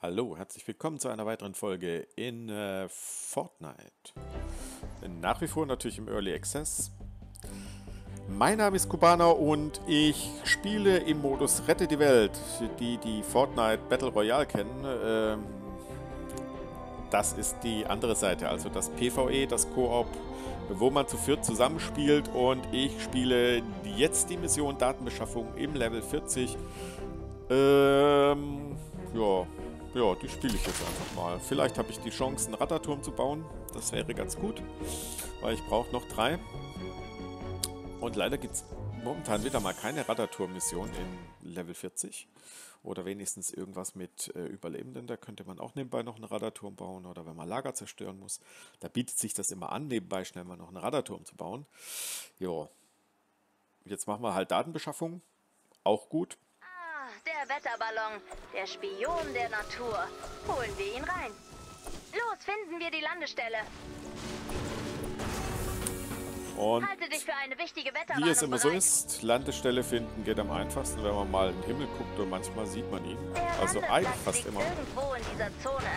Hallo, herzlich willkommen zu einer weiteren Folge in äh, Fortnite. Nach wie vor natürlich im Early Access. Mein Name ist Kubaner und ich spiele im Modus Rette die Welt. Die, die Fortnite Battle Royale kennen, äh, das ist die andere Seite, also das PvE, das Koop, wo man zu viert zusammenspielt und ich spiele jetzt die Mission Datenbeschaffung im Level 40. Ähm, ja, ja, die spiele ich jetzt einfach mal. Vielleicht habe ich die Chance, einen Radarturm zu bauen. Das wäre ganz gut, weil ich brauche noch drei. Und leider gibt es momentan wieder mal keine Radarturm-Mission in Level 40. Oder wenigstens irgendwas mit äh, Überlebenden. Da könnte man auch nebenbei noch einen Radarturm bauen. Oder wenn man Lager zerstören muss. Da bietet sich das immer an, nebenbei schnell mal noch einen Radarturm zu bauen. Ja. Jetzt machen wir halt Datenbeschaffung. Auch gut. Der Wetterballon. Der Spion der Natur. Holen wir ihn rein. Los, finden wir die Landestelle. Und Halte dich für eine wichtige wie es immer so bereit. ist, Landestelle finden geht am einfachsten, wenn man mal in den Himmel guckt und manchmal sieht man ihn. Der Also eigentlich fast immer. irgendwo in dieser Zone.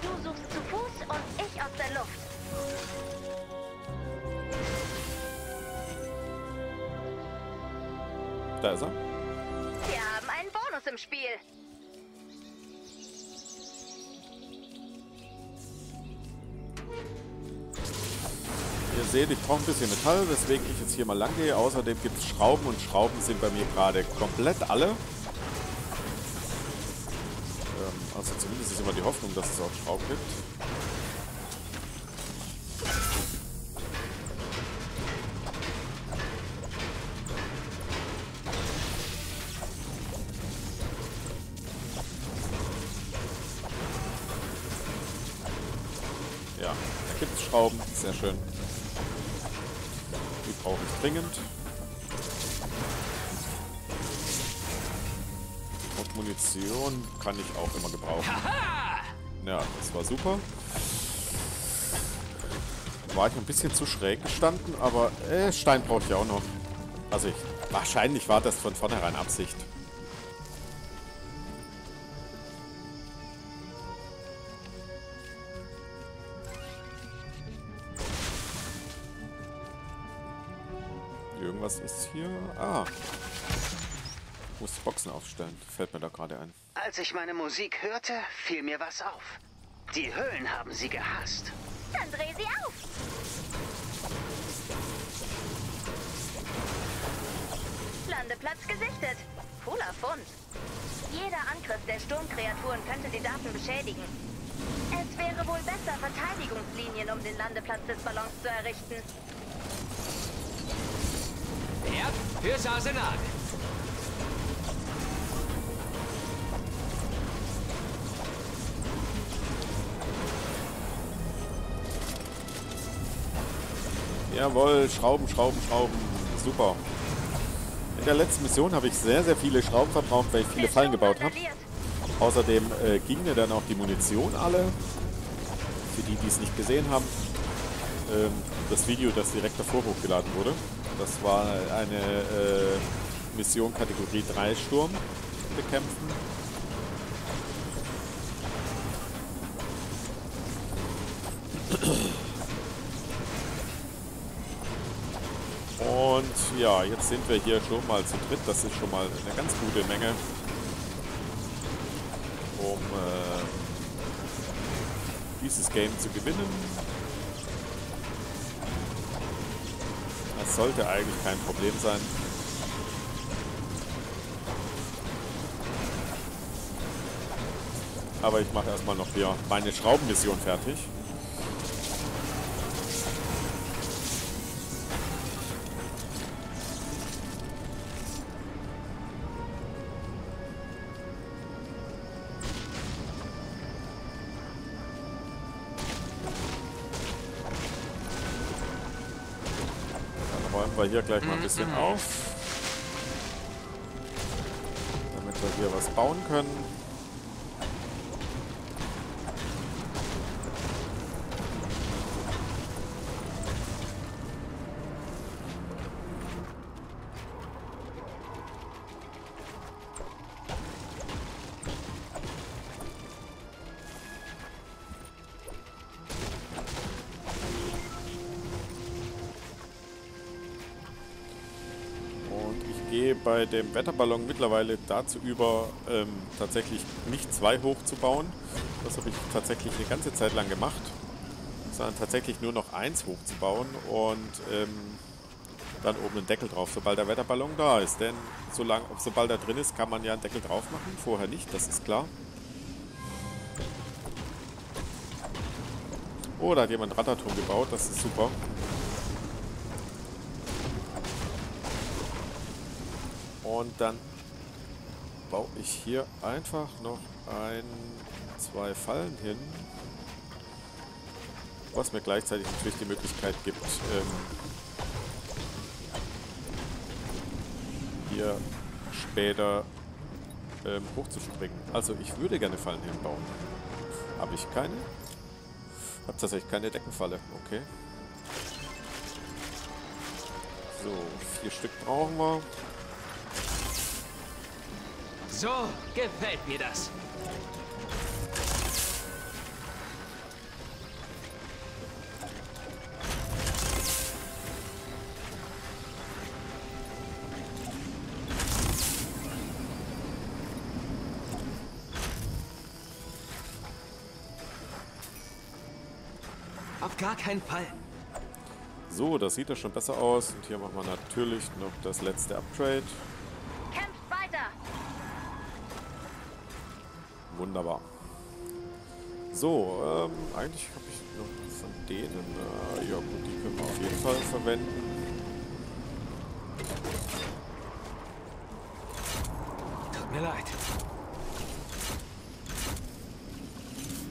Du suchst zu Fuß und ich aus der Luft. Da ist er. Im Spiel. Ihr seht, ich brauche ein bisschen Metall, weswegen ich jetzt hier mal lang gehe. Außerdem gibt es Schrauben und Schrauben sind bei mir gerade komplett alle. Ähm, also zumindest ist immer die Hoffnung, dass es auch Schrauben gibt. Schön. Die brauche ich dringend. Und Munition kann ich auch immer gebrauchen. Ja, das war super. War ich ein bisschen zu schräg gestanden, aber äh, Stein brauche ich auch noch. Also ich, wahrscheinlich war das von vornherein Absicht. Ah. Ich muss Boxen aufstellen. Fällt mir da gerade ein. Als ich meine Musik hörte, fiel mir was auf. Die Höhlen haben sie gehasst. Dann dreh sie auf. Landeplatz gesichtet. Cooler Fund. Jeder Angriff der Sturmkreaturen könnte die Daten beschädigen. Es wäre wohl besser, Verteidigungslinien um den Landeplatz des Ballons zu errichten. Ja, fürs Arsenal. Jawohl, Schrauben, Schrauben, Schrauben. Super. In der letzten Mission habe ich sehr, sehr viele Schrauben verbraucht, weil ich viele Fallen gebaut habe. Außerdem äh, ging mir dann auch die Munition alle. Für die, die es nicht gesehen haben. Ähm, das Video, das direkt davor hochgeladen wurde. Das war eine äh, Mission Kategorie 3 Sturm bekämpfen. Und ja, jetzt sind wir hier schon mal zu dritt. Das ist schon mal eine ganz gute Menge, um äh, dieses Game zu gewinnen. Sollte eigentlich kein Problem sein. Aber ich mache erstmal noch hier meine Schraubenmission fertig. Wir hier gleich mal ein bisschen auf. Damit wir hier was bauen können. Bei dem Wetterballon mittlerweile dazu über, ähm, tatsächlich nicht zwei hochzubauen. Das habe ich tatsächlich eine ganze Zeit lang gemacht. Sondern tatsächlich nur noch eins hochzubauen und ähm, dann oben einen Deckel drauf, sobald der Wetterballon da ist. Denn solange, sobald er drin ist, kann man ja einen Deckel drauf machen. Vorher nicht, das ist klar. Oh, da hat jemand Radarturm gebaut, das ist super. Und dann baue ich hier einfach noch ein, zwei Fallen hin. Was mir gleichzeitig natürlich die Möglichkeit gibt, ähm, hier später ähm, hochzuspringen. Also ich würde gerne Fallen hinbauen. Habe ich keine? Habe tatsächlich keine Deckenfalle. Okay. So, vier Stück brauchen wir. So gefällt mir das. Auf gar keinen Fall. So, das sieht ja schon besser aus. Und hier machen wir natürlich noch das letzte Upgrade. So, ähm, eigentlich habe ich noch von denen, äh, ja gut, die können wir auf jeden Fall verwenden. Tut mir leid.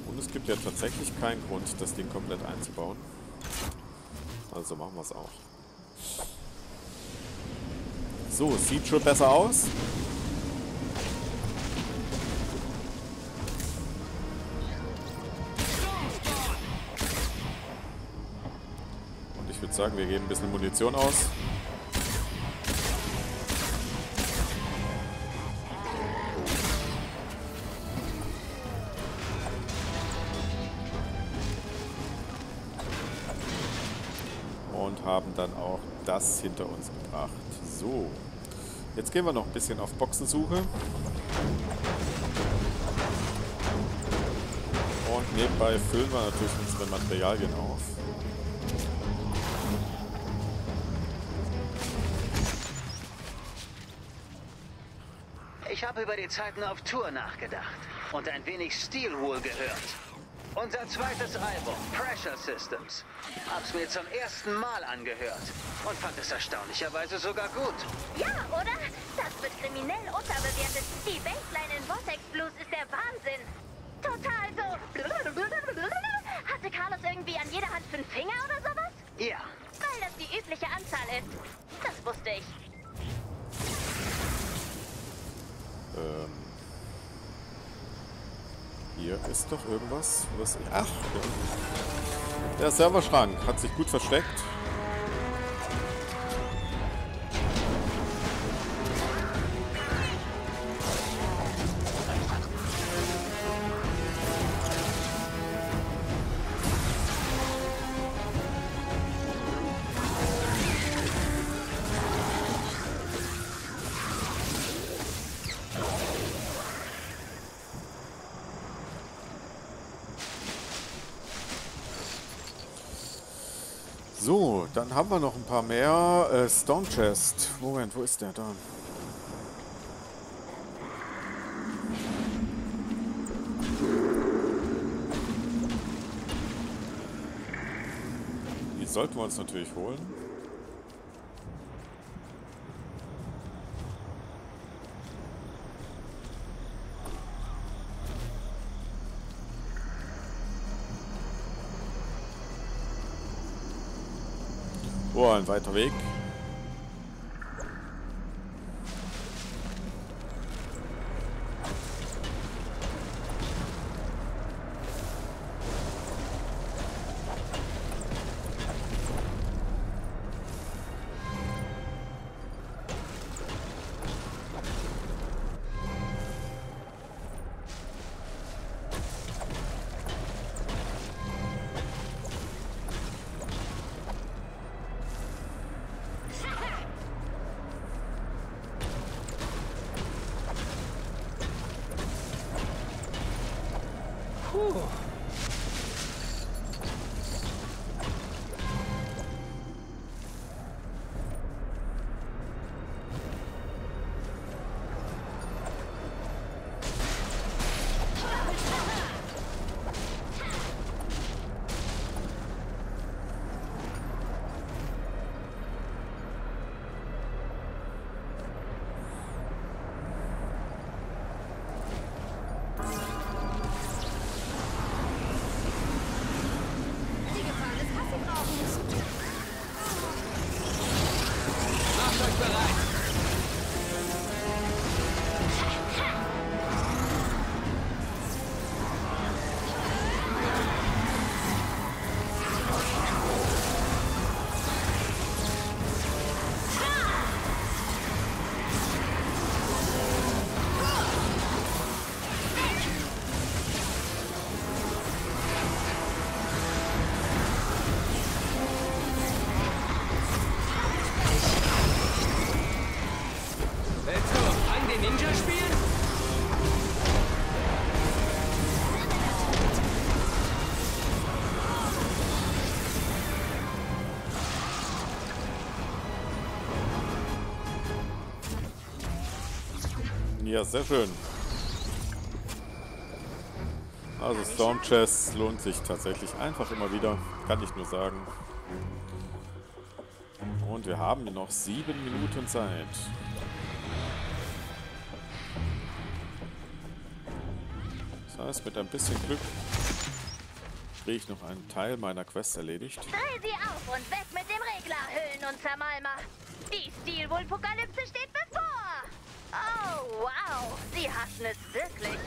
Und es gibt ja tatsächlich keinen Grund, das Ding komplett einzubauen. Also machen wir es auch. So, sieht schon besser aus. Sagen, wir geben ein bisschen Munition aus. und haben dann auch das hinter uns gebracht. So, jetzt gehen wir noch ein bisschen auf Boxensuche. Und nebenbei füllen wir natürlich unsere Materialien auf. Habe über die Zeiten auf Tour nachgedacht und ein wenig Steel Wool gehört. Unser zweites Album, Pressure Systems. Hab's mir zum ersten Mal angehört und fand es erstaunlicherweise sogar gut. Ja, oder? Das wird kriminell unterbewertet. Die Bassline in Vortex Blues ist der Wahnsinn. Total so. Hatte Carlos irgendwie an jeder Hand fünf Finger oder sowas? Ja, Weil das die übliche Anzahl ist. Das wusste ich. Ähm, hier ist doch irgendwas. Was, ach, der, der Serverschrank hat sich gut versteckt. So, dann haben wir noch ein paar mehr. Äh, Stone Chest. Moment, wo ist der da? Die sollten wir uns natürlich holen. Oh, ein weiter Weg. Ja, sehr schön. Also Storm Chess lohnt sich tatsächlich einfach immer wieder, kann ich nur sagen. Und wir haben noch sieben Minuten Zeit. Das heißt, mit ein bisschen Glück kriege ich noch einen Teil meiner Quest erledigt. Dreh sie auf und weg mit dem Regler, Höhlen- und Zermalmer. Die Stilwohlpokalypse steht bevor. Oh, wow. Sie hassen es wirklich.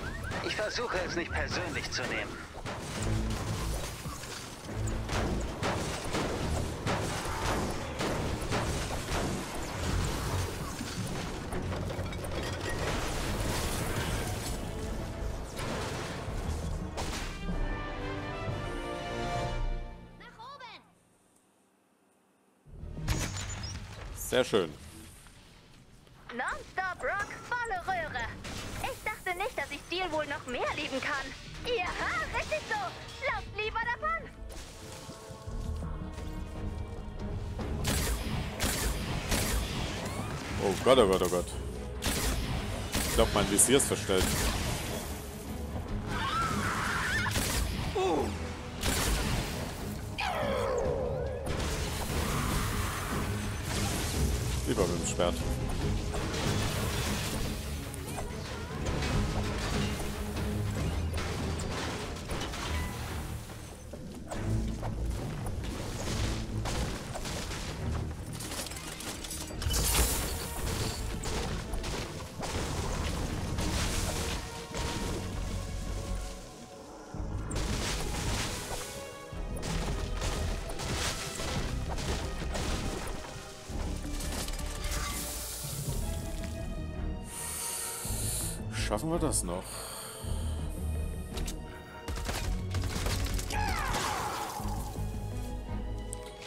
Ich versuche es nicht persönlich zu nehmen. Nach oben. Sehr schön. Rock, volle Röhre. Ich dachte nicht, dass ich Stil wohl noch mehr lieben kann. Ja, richtig so. Lauft lieber davon. Oh Gott, oh Gott, oh Gott. Ich glaube, mein Visier ist verstellt. Lieber mit dem Schwert. Schaffen wir das noch?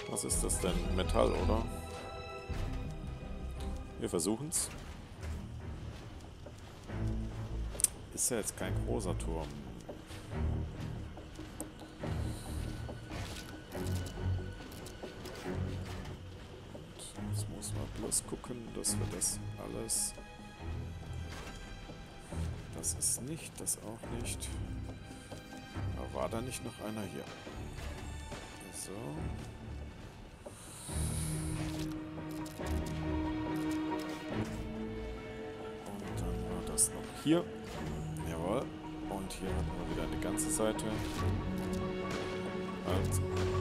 Was ist das denn? Metall, oder? Wir versuchen's. Ist ja jetzt kein großer Turm. Und Jetzt muss man bloß gucken, dass wir das alles das ist nicht, das auch nicht. Aber war da nicht noch einer hier? So. Und dann war das noch hier. Jawohl. Und hier hatten wir wieder eine ganze Seite. Also.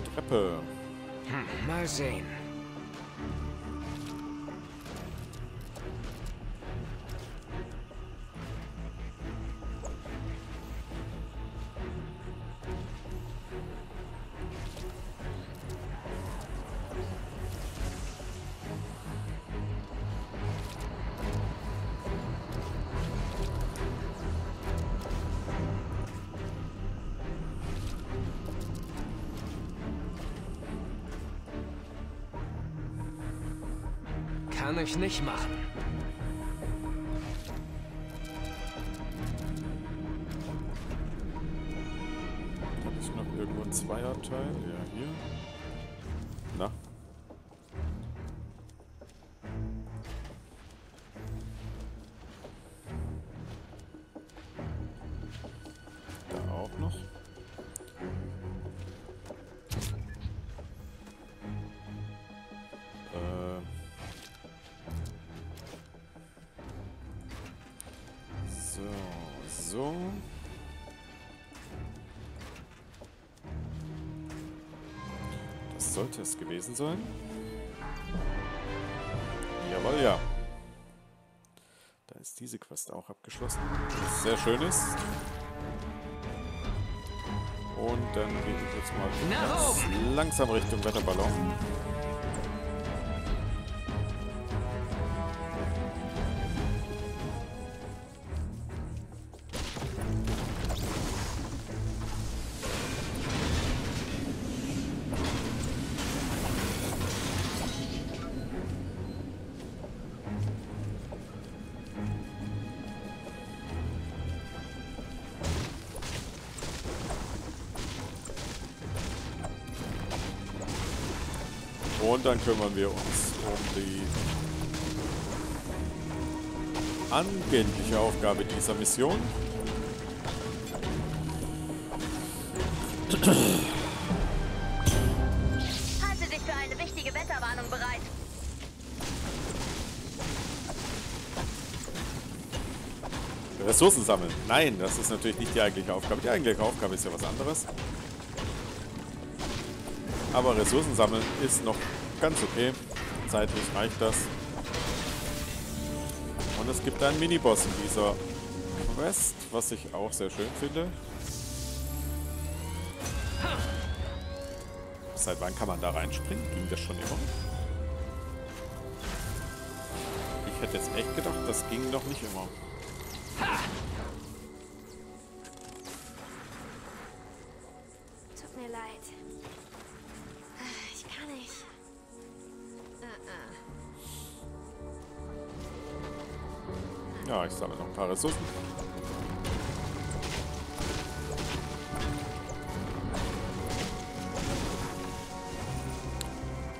Dann brauchen wir die Treppe. Mal sehen. Kann ich nicht machen. Ich noch irgendwo ein Zweierteil? Ja, es gewesen sein. Jawohl, ja. Da ist diese Quest auch abgeschlossen. Was sehr schön ist. Und dann gehe ich jetzt mal langsam Richtung Wetterballon. Dann kümmern wir uns um die angebliche Aufgabe dieser Mission. Halte dich für eine wichtige Wetterwarnung bereit. Ressourcen sammeln. Nein, das ist natürlich nicht die eigentliche Aufgabe. Die eigentliche Aufgabe ist ja was anderes. Aber Ressourcen sammeln ist noch ganz okay. Zeitlich reicht das. Und es gibt einen Miniboss in dieser Quest, was ich auch sehr schön finde. Seit wann kann man da reinspringen? Ging das schon immer? Ich hätte jetzt echt gedacht, das ging noch nicht immer. Ressourcen.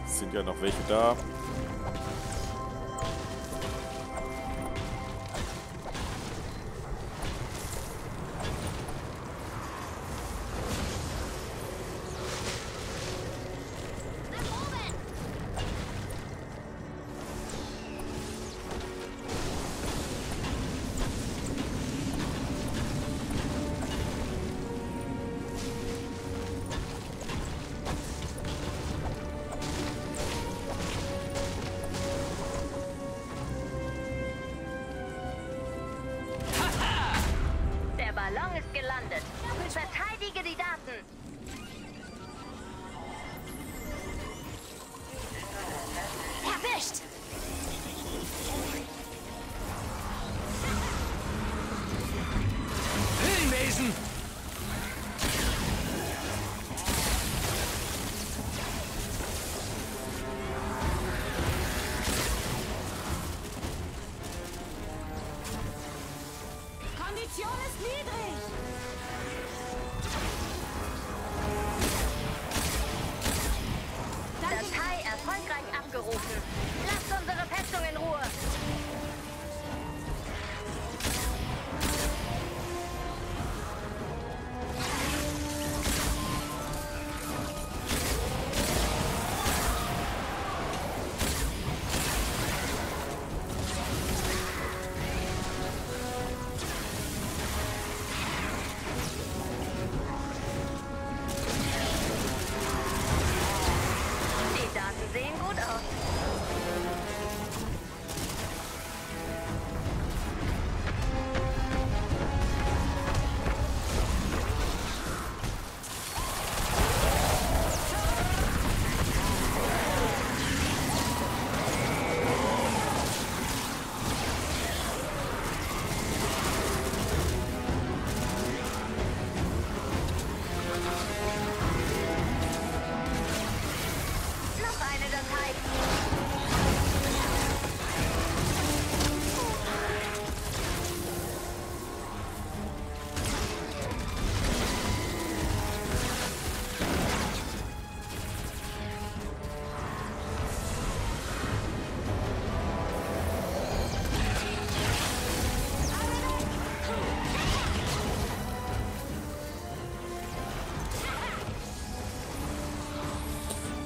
Es sind ja noch welche da.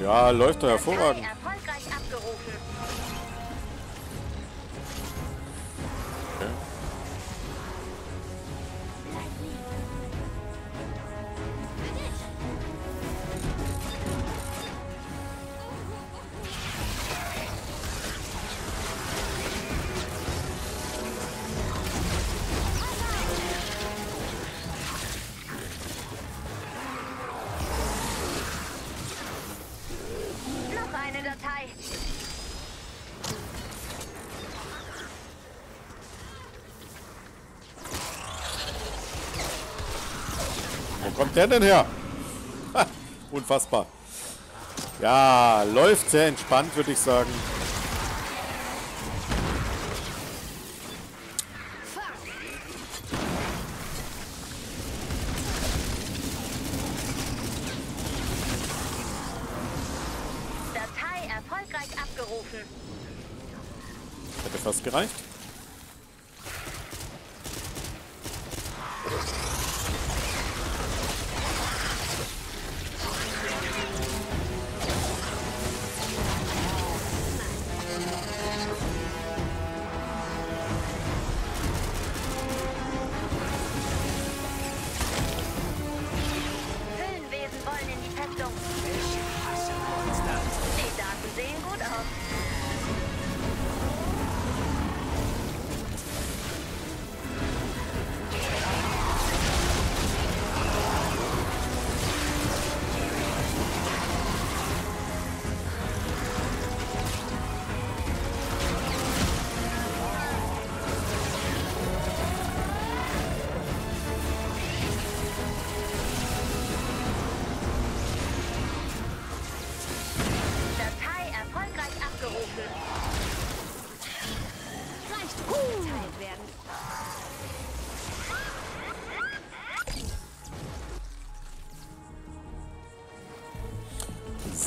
Ja, läuft doch hervorragend. Kommt der denn her? Ha, unfassbar. Ja, läuft sehr entspannt, würde ich sagen. Datei erfolgreich abgerufen. Hätte fast gereicht.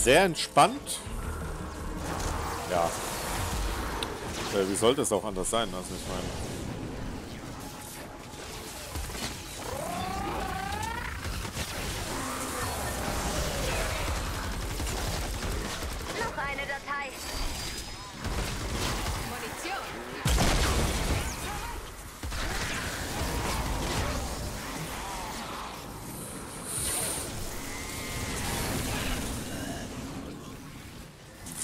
Sehr entspannt. Ja. Äh, wie sollte es auch anders sein? Also ich meine.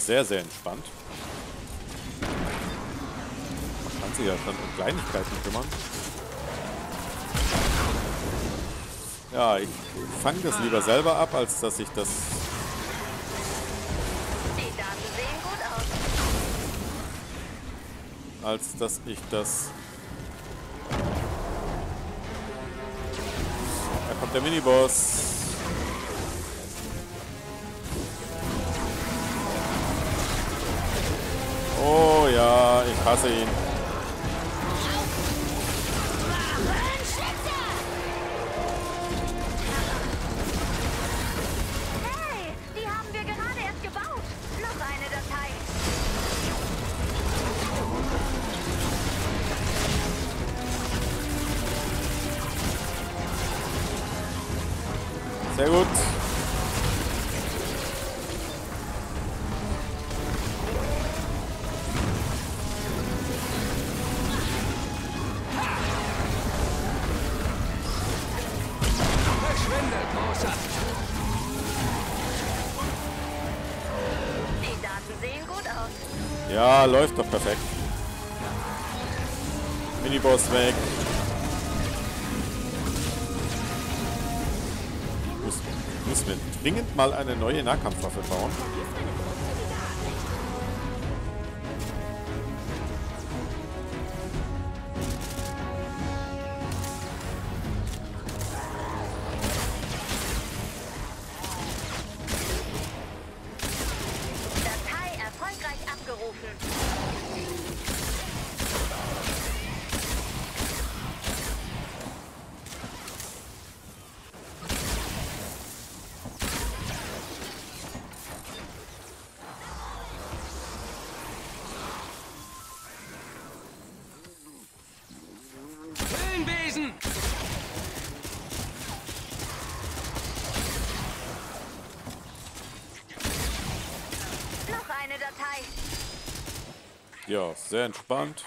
Sehr, sehr entspannt. Man kann sich ja dann um Kleinigkeiten kümmern. Ja, ich fange das lieber selber ab, als dass ich das... Als dass ich das... Da kommt der Miniboss. Oh ja, ich hasse ihn. Hey, die haben wir gerade erst gebaut. Noch eine Datei. Sehr gut. Läuft doch perfekt. Miniboss weg. Muss, muss mir dringend mal eine neue Nahkampfwaffe bauen. Sehr entspannt.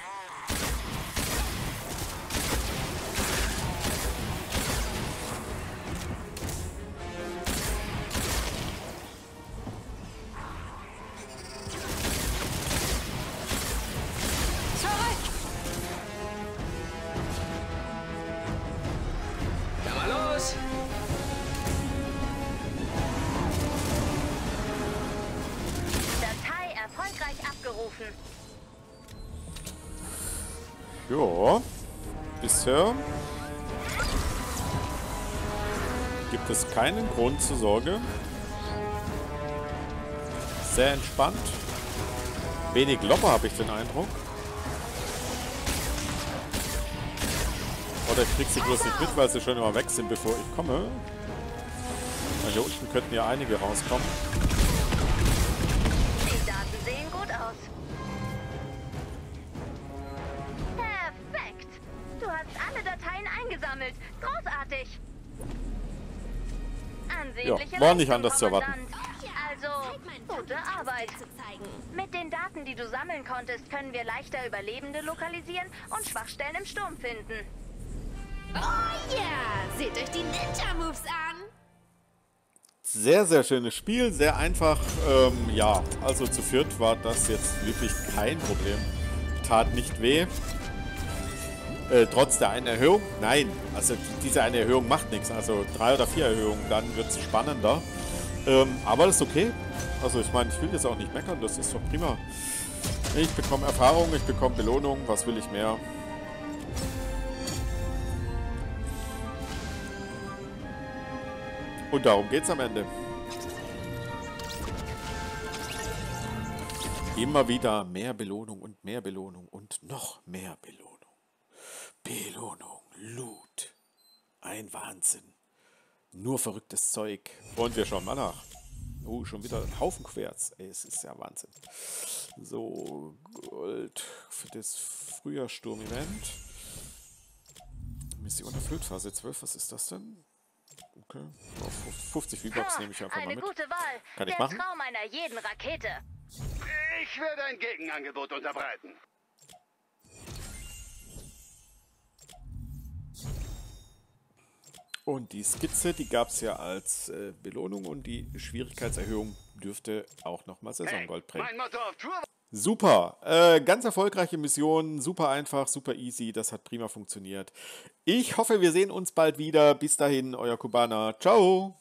Ja, bisher gibt es keinen Grund zur Sorge. Sehr entspannt. Wenig Lopper habe ich den Eindruck. Oder ich krieg sie bloß nicht mit, weil sie schon immer weg sind, bevor ich komme. Weil hier unten könnten ja einige rauskommen. Ansehnliche Ja, war nicht anders zu erwarten. Also, gute Arbeit. Mit den Daten, die du sammeln konntest, können wir leichter Überlebende lokalisieren und Schwachstellen im Sturm finden. Oh ja! Seht euch die Ninja-Moves an! Sehr, sehr schönes Spiel, sehr einfach. Ähm, ja, also zu viert war das jetzt wirklich kein Problem. Tat nicht weh. Äh, trotz der einen Erhöhung? Nein, also die- diese eine Erhöhung macht nichts. Also drei oder vier Erhöhungen, dann wird es spannender. Ähm, aber das ist okay. Also ich meine, ich will jetzt auch nicht meckern, das ist doch prima. Ich bekomme Erfahrung, ich bekomme Belohnung, was will ich mehr? Und darum geht's am Ende. Immer wieder mehr Belohnung und mehr Belohnung und noch mehr Belohnung. Belohnung, Loot. Ein Wahnsinn. Nur verrücktes Zeug. Und wir schauen mal nach. Oh, schon wieder ein Haufen Querz. Ey, es ist ja Wahnsinn. So, Gold für das Frühjahrssturm-Event. Mission erfüllt, Phase 12. Was ist das denn? Okay. Auf 50 V-Bucks Ha, nehme ich einfach mal eine mit. gute Wahl. Kann ich Der machen? Traum einer jeden Rakete. Ich würde ein Gegenangebot unterbreiten. Und die Skizze, die gab es ja als äh, Belohnung und die Schwierigkeitserhöhung dürfte auch nochmal Saisongold bringen. Tour Super, äh, ganz erfolgreiche Mission, super einfach, super easy, das hat prima funktioniert. Ich hoffe, wir sehen uns bald wieder. Bis dahin, euer Kubaner. Ciao.